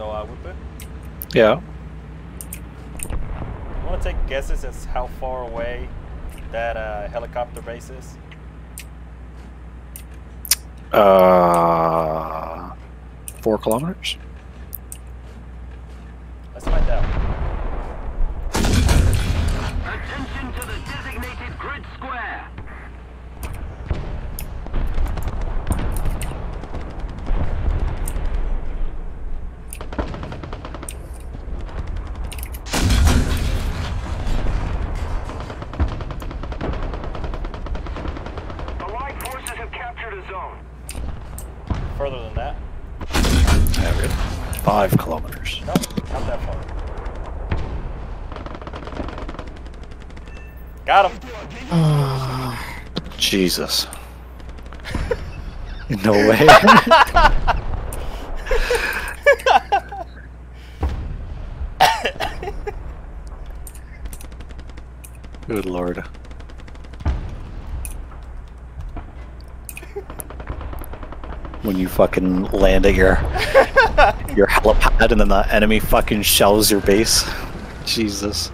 So, uh, Whooper, Yeah. you want to take guesses as how far away that uh, helicopter base is? Uh, four kilometers. Have captured a zone. Further than that? Yeah, really. Five kilometers. Nope, not that far. Got him. Jesus. No way. Good lord. When you fucking land at your your helipad and then the enemy fucking shells your base. Jesus.